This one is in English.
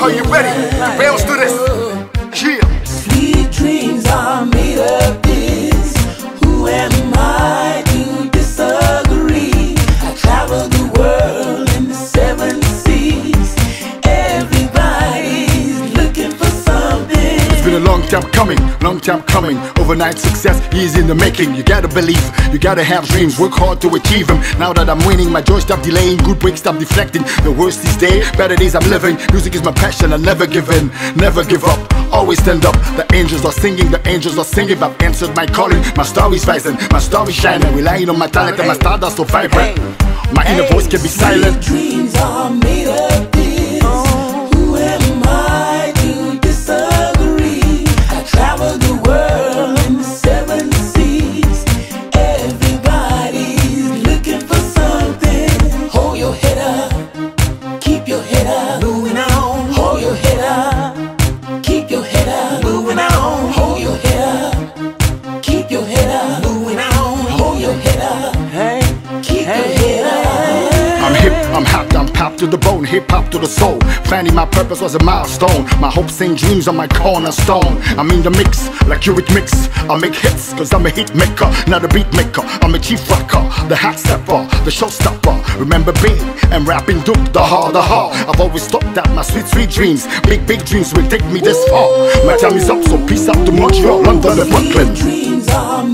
Are you ready? to bell's through the time coming, long time coming. Overnight success is in the making. You gotta believe, you gotta have dreams, work hard to achieve them. Now that I'm winning, my joy stop delaying, good breaks stop deflecting. The worst is day, better days I'm living. Music is my passion, I never give in, never give up. Always stand up. The angels are singing, the angels are singing. I've answered my calling. My star is rising, my star is shining. Relying on my talent and my stardust so vibrant. My inner voice can be silent. Keep your head up. Moving on. Hold your head up. Hey. Keep your head up. I'm hip, I'm hot, to the bone, hip hop to the soul. Finding my purpose was a milestone. My hopes and dreams are my cornerstone. I'm in the mix, like Uric Mix. I make hits, cause I'm a hit maker, not a beat maker. I'm a chief rocker, the hot stepper, the showstopper. Remember being and rapping dope, the hard, the hard. I've always thought that my sweet, sweet dreams, big, big dreams will take me this far. My time is up, so peace out to Montreal, London, and Brooklyn. Dreams are